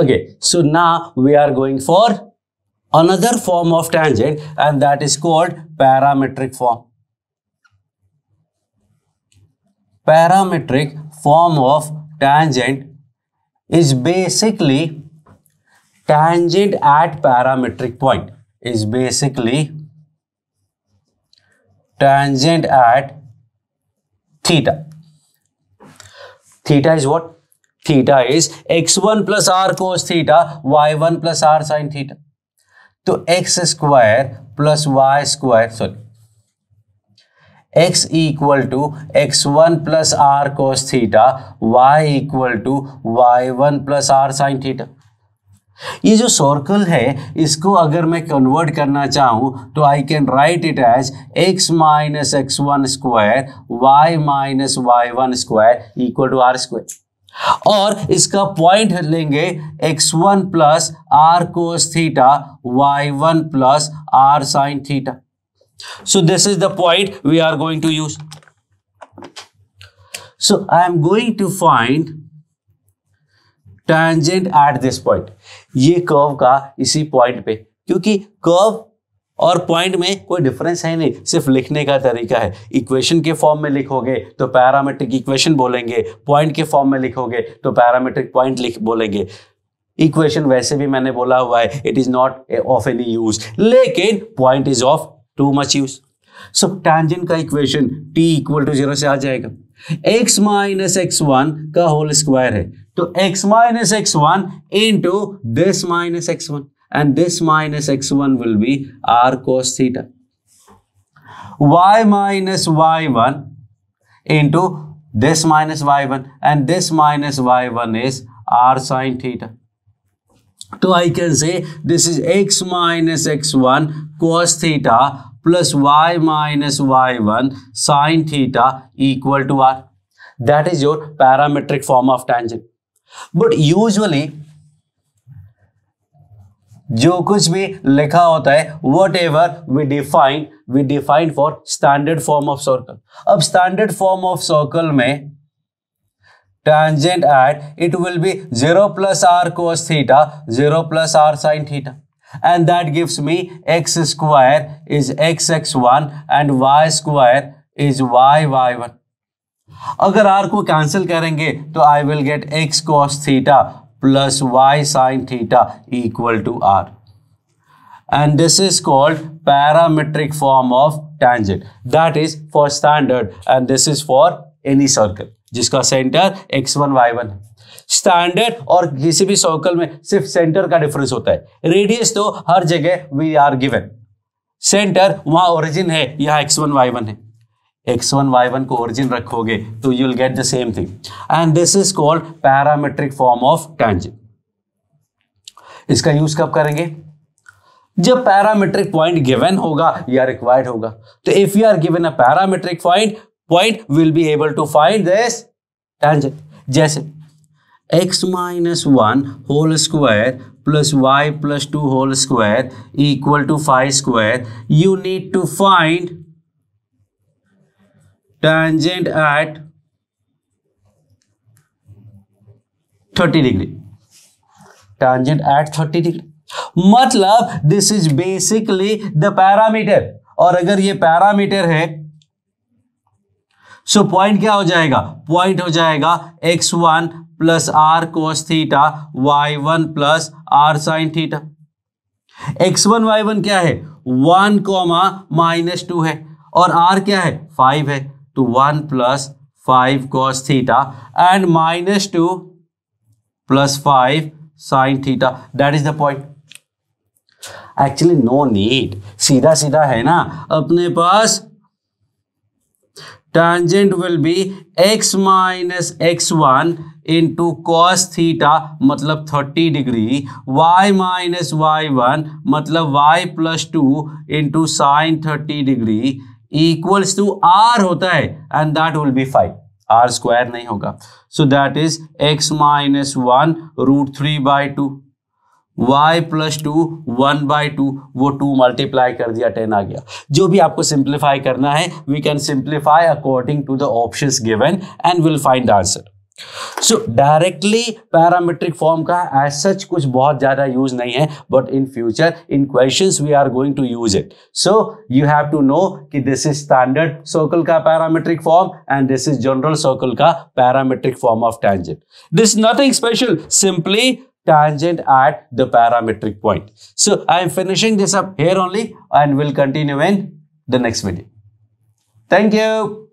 okay so now we are going for another form of tangent and that is called parametric form. Parametric form of tangent is basically tangent at parametric point. Is basically tangent at theta. Theta is what theta is x1 plus r cos theta y1 plus r sin theta. तो x square plus y square sorry x equal to x one plus r cos theta y equal to y one plus r sine theta ये जो circle है, इसको अगर मैं convert करना चाहूँ तो I can write it as x minus x one square y minus y one square equal to r square और इसका पॉइंट लेंगे x one plus r cos theta y one plus r sine theta so this is the point we are going to use so I am going to find tangent at this point ये curve का इसी point पे, क्योंकि curve और point में कोई difference है नहीं, सिर्फ़ लिखने का तरीका है। इक्वेशन के फॉर्म में लिखोगे तो पैरामेट्रिक इक्वेशन बोलेंगे। पॉइंट के फॉर्म में लिखोगे तो पैरामेट्रिक पॉइंट लिख बोलेंगे। इक्वेशन वैसे भी मैंने बोला हुआ है it is not of any use लेकिन point is of too much use so tangent का equation t equal to zero से आ जाएगा। एक्स माइनस एक्स वन का होल स्क्वायर है। तो x minus x minus x1 this minus x x1 and this minus x1 will be r cos theta. y minus y1 into this minus y1 and this minus y1 is r sine theta. So I can say this is x minus x1 cos theta plus y minus y1 sine theta equal to r. That is your parametric form of tangent. But usually जो कुछ भी लिखा होता है whatever we define we define for standard form of circle अब standard form of circle में tangent at it will be 0 plus r cos theta 0 plus r sin theta. And that gives me x square is x x1 and y square is y y1 अगर are को cancel करेंगे तो I will get x cos theta plus y sine theta equal to r and this is called parametric form of tangent. That is for standard and this is for any circle, जिसका centre x1 y1 है. Standard और किसी भी circle में सिर्फ़ centre का difference होता है. रेडियस तो हर जगह वी आर गिवन सेंटर वहाँ ओरिजिन है, यहाँ x1 y1 है. X1 y1 को ओरिजिन रखोगे तो you will get the same thing and this is called parametric form of tangent इसका यूज़ कब करेंगे? जब पैरामेट्रिक पॉइंट गिवन होगा या रिक्वायर्ड होगा। तो if you are given a parametric point point will be able to find this tangent जैसे, x minus one whole square plus y plus two whole square equal to five square you need to find tangent at 30 degree tangent at 30 degree मतलब this is basically the parameter और अगर ये parameter है सो so point क्या हो जाएगा? Point हो जाएगा x1 one plus r cos theta y one plus r sine theta x one y one क्या है? वन कोमा माइनस टू है. और आर क्या है? फाइव है. To 1 plus 5 cos theta and minus 2 plus 5 sin theta. That is the point. Actually, no need. सीधा सीधा है ना अपने पास tangent will be x minus x1 into cos theta मतलब 30 डिग्री y minus y1 मतलब y plus 2 into sin 30 degree equals to r होता है and that will be five r square नहीं होगा. So that is x minus one root three by two y plus two one by two वो two multiply कर दिया ten आ गया. जो भी आपको सिंप्लीफाई करना है we can simplify according to the option given and will find answer so directly parametric form का एज सच कुछ बहुत ज़्यादा यूज़ नहीं है but in future in question we are going to use it so you have to know कि this is standard circle का parametric form and this is general circle का parametric form of tangent this nothing special simply tangent at the parametric point. So, I am finishing this up here only and will continue in the next video. Thank you.